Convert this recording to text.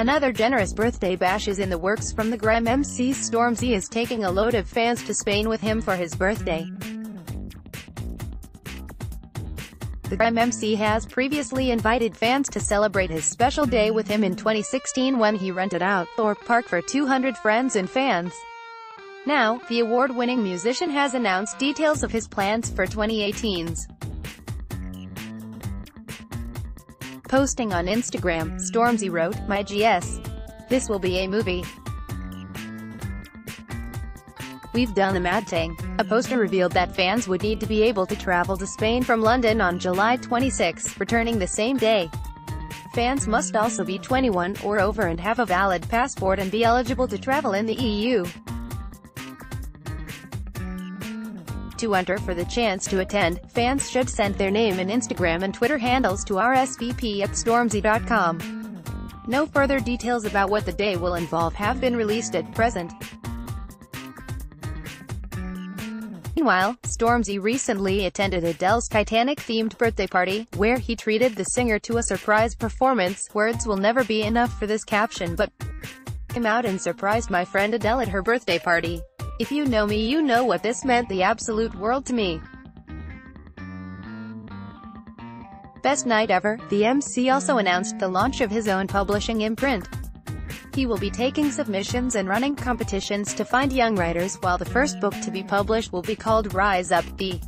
Another generous birthday bash is in the works from the Grime MC Stormzy is taking a load of fans to Spain with him for his birthday. The Grime MC has previously invited fans to celebrate his special day with him in 2016 when he rented out Thorpe Park for 200 friends and fans. Now, the award-winning musician has announced details of his plans for 2018's. Posting on Instagram, Stormzy wrote, My GS. This will be a movie. We've done the mad thing. A poster revealed that fans would need to be able to travel to Spain from London on July 26, returning the same day. Fans must also be 21 or over and have a valid passport and be eligible to travel in the EU. To enter for the chance to attend, fans should send their name and Instagram and Twitter handles to rsvp at stormzy.com. No further details about what the day will involve have been released at present. Meanwhile, Stormzy recently attended Adele's Titanic-themed birthday party, where he treated the singer to a surprise performance. Words will never be enough for this caption but came out and surprised my friend Adele at her birthday party. If you know me you know what this meant the absolute world to me. Best night ever, the MC also announced the launch of his own publishing imprint. He will be taking submissions and running competitions to find young writers, while the first book to be published will be called Rise Up, the